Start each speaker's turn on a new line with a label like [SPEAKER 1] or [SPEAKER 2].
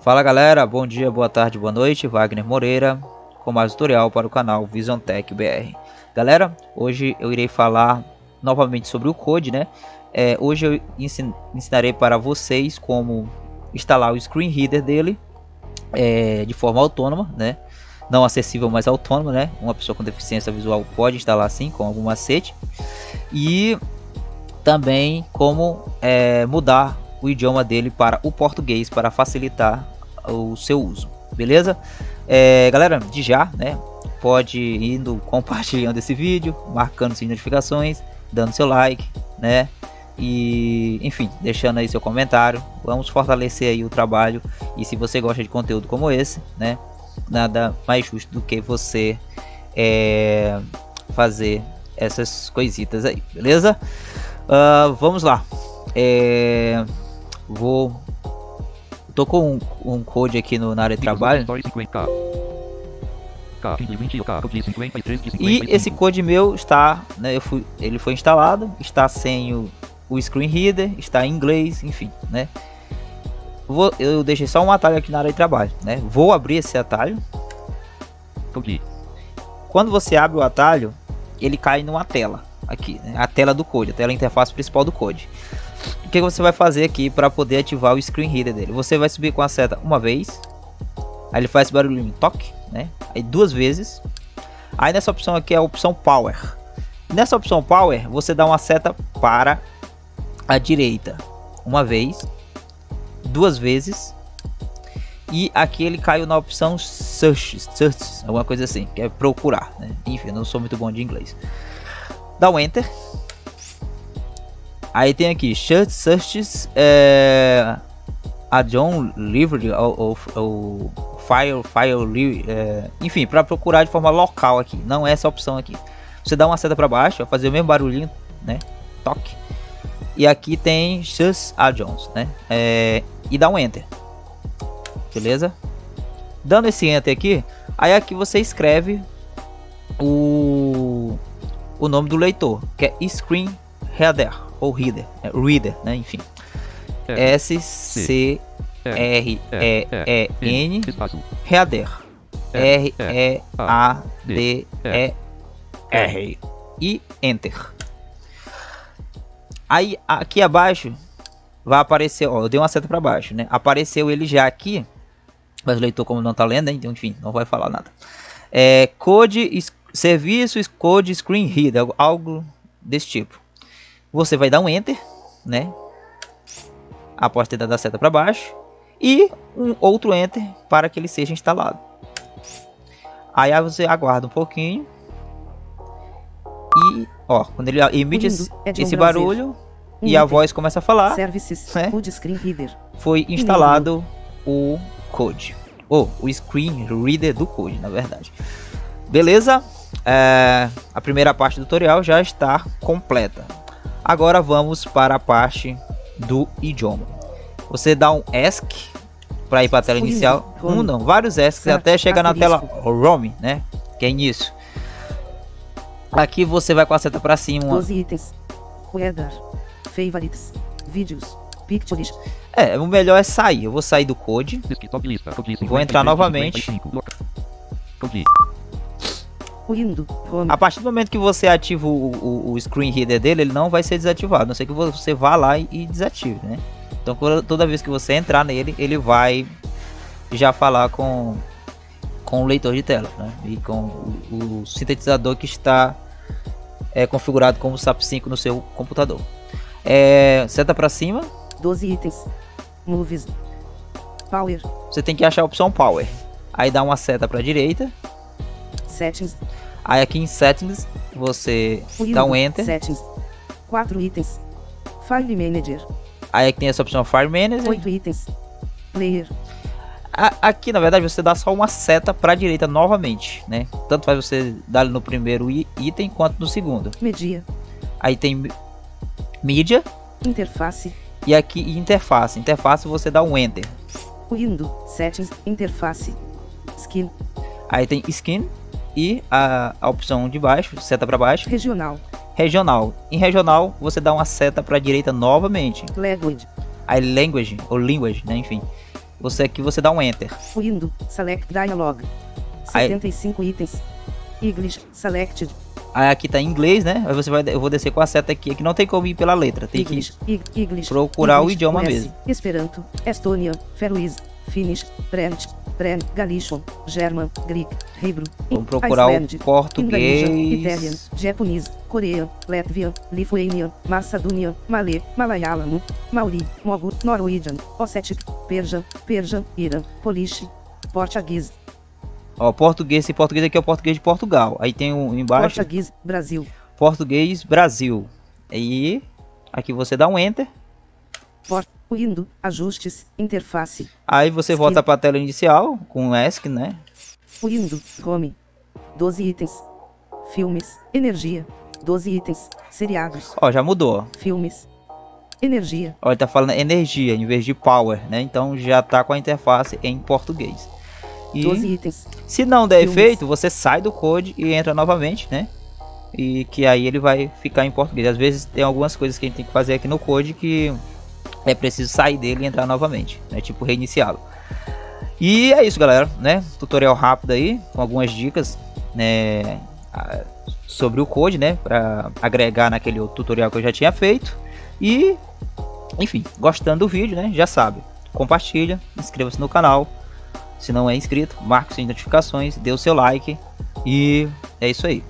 [SPEAKER 1] Fala galera, bom dia, boa tarde, boa noite, Wagner Moreira com mais tutorial para o canal Vision Tech BR. Galera, hoje eu irei falar novamente sobre o Code, né? É, hoje eu ensin ensinarei para vocês como instalar o screen reader dele é, de forma autônoma, né? Não acessível, mas autônoma, né? Uma pessoa com deficiência visual pode instalar assim, com algum macete. E também como é, mudar o idioma dele para o português para facilitar o seu uso, beleza? É, galera, de já, né? Pode indo compartilhando esse vídeo, marcando suas notificações, dando seu like, né? E enfim, deixando aí seu comentário. Vamos fortalecer aí o trabalho. E se você gosta de conteúdo como esse, né? Nada mais justo do que você é, fazer essas coisitas aí, beleza? Uh, vamos lá. É, vou. Tô com um, um code aqui no, na área de trabalho? E esse code meu está né, eu fui, ele foi instalado está sem o, o screen reader está em inglês enfim né. Vou, eu deixei só um atalho aqui na área de trabalho né. Vou abrir esse atalho. Quando você abre o atalho ele cai numa tela aqui né, a tela do code a tela interface principal do code o que você vai fazer aqui para poder ativar o screen reader dele? Você vai subir com a seta uma vez, aí ele faz barulhinho toque, né? Aí duas vezes. Aí nessa opção aqui é a opção power. Nessa opção power você dá uma seta para a direita uma vez, duas vezes e aqui ele caiu na opção search, search alguma coisa assim, que é procurar, né? Enfim, eu não sou muito bom de inglês. Dá um enter Aí tem aqui Search Searches é, a John Livery ou, ou, File File é, enfim para procurar de forma local aqui. Não é essa opção aqui. Você dá uma seta para baixo vai fazer o mesmo barulhinho né toque. E aqui tem Search Add-ons né é, e dá um Enter. Beleza? Dando esse Enter aqui aí aqui você escreve o o nome do leitor que é Screen Reader ou reader, é, reader, né? Enfim. É. S C R E E N reader. R E A D E R e enter. Aí aqui abaixo vai aparecer, ó, eu dei uma seta para baixo, né? Apareceu ele já aqui, mas o leitor como não tá lendo, então enfim, não vai falar nada. É, code serviço code screen reader, algo desse tipo. Você vai dar um enter, né? Após ter dado a seta para baixo e um outro enter para que ele seja instalado. Aí você aguarda um pouquinho e ó, quando ele emite esse, esse barulho e a voz começa a falar,
[SPEAKER 2] Services,
[SPEAKER 1] né?
[SPEAKER 2] Screen Reader.
[SPEAKER 1] Foi instalado o code ou o screen reader do code, na verdade. Beleza? É, a primeira parte do tutorial já está completa. Agora vamos para a parte do idioma. Você dá um ESC para ir para a tela inicial. Um não, vários ESCs até chegar na tela ROM, né? Que é início. Aqui você vai com a seta para cima.
[SPEAKER 2] 12 itens. Weather. Favorites. Vídeos. Pictures.
[SPEAKER 1] É, o melhor é sair. Eu vou sair do code. Vou entrar novamente. A partir do momento que você ativa o, o, o, screen reader dele, ele não vai ser desativado. A não ser que você vá lá e, e desative, né? Então toda vez que você entrar nele, ele vai já falar com, com o leitor de tela, né? E com o, o sintetizador que está é, configurado como SAP 5 no seu computador. É, seta para cima.
[SPEAKER 2] 12 itens. Movies. Power.
[SPEAKER 1] Você tem que achar a opção Power. Aí dá uma seta para direita.
[SPEAKER 2] Settings.
[SPEAKER 1] Aí aqui em Settings, você Windows, dá um Enter.
[SPEAKER 2] Settings. 4 itens. File Manager.
[SPEAKER 1] Aí aqui tem essa opção File Manager.
[SPEAKER 2] 8 itens. Player.
[SPEAKER 1] aqui, na verdade, você dá só uma seta para a direita novamente, né? Tanto faz você dar no primeiro item quanto no segundo.
[SPEAKER 2] Media.
[SPEAKER 1] Aí tem Mídia.
[SPEAKER 2] Interface.
[SPEAKER 1] E aqui interface. Interface você dá um Enter.
[SPEAKER 2] Windows, Settings, Interface. Skin.
[SPEAKER 1] Aí tem Skin e a, a opção de baixo, seta para baixo.
[SPEAKER 2] Regional.
[SPEAKER 1] Regional. Em regional, você dá uma seta para a direita novamente.
[SPEAKER 2] Language.
[SPEAKER 1] Aí language ou language, né, enfim. você aqui você dá um enter.
[SPEAKER 2] Windows, select dialog.
[SPEAKER 1] Aí-
[SPEAKER 2] 75 itens. English, selected.
[SPEAKER 1] Aí aqui tá em inglês, né? Aí você vai, eu vou descer com a seta aqui, que não tem como ir pela letra, tem que
[SPEAKER 2] English, Ig- English.
[SPEAKER 1] procurar o
[SPEAKER 2] English,
[SPEAKER 1] idioma
[SPEAKER 2] US,
[SPEAKER 1] mesmo.
[SPEAKER 2] Esperanto, Estônia, Faroese, Finnish, French, French, Galician, German, Greek, Hebrew,
[SPEAKER 1] Vamos procurar
[SPEAKER 2] Iceland,
[SPEAKER 1] o português.
[SPEAKER 2] Italian, Japonês, Coreia, Latvia, Lithuania, Macedônia, Malê, Malayalam, Maori, Mogu, Norwegian, Ossetic, Persia, Persia, Irã, Polish, Português,
[SPEAKER 1] Ó, português, esse português aqui é o português de Portugal. Aí tem um embaixo,
[SPEAKER 2] Português, Brasil,
[SPEAKER 1] português Brasil. Aí aqui você dá um enter.
[SPEAKER 2] Port, Windows, ajustes, interface,
[SPEAKER 1] Aí você volta para a tela inicial com o ESC, né?
[SPEAKER 2] Windows, Home, 12 itens, filmes, energia, 12 itens, seriados,
[SPEAKER 1] Ó, já mudou.
[SPEAKER 2] filmes, energia,
[SPEAKER 1] Ó, ele tá falando energia em vez de power, né? Então já tá com a interface em português. E
[SPEAKER 2] 12 itens,
[SPEAKER 1] se não der
[SPEAKER 2] filmes.
[SPEAKER 1] efeito, você sai do code e entra novamente, né? E que aí ele vai ficar em português. Às vezes tem algumas coisas que a gente tem que fazer aqui no code que é preciso sair dele e entrar novamente, né? Tipo reiniciá-lo. E é isso, galera, né? Tutorial rápido aí, com algumas dicas, né? a- Sobre o code, né? Para agregar naquele tutorial que eu já tinha feito. E, enfim, gostando do vídeo, né? Já sabe, compartilha, inscreva-se no canal. Se não é inscrito, marque suas notificações, dê o seu like. E é isso aí.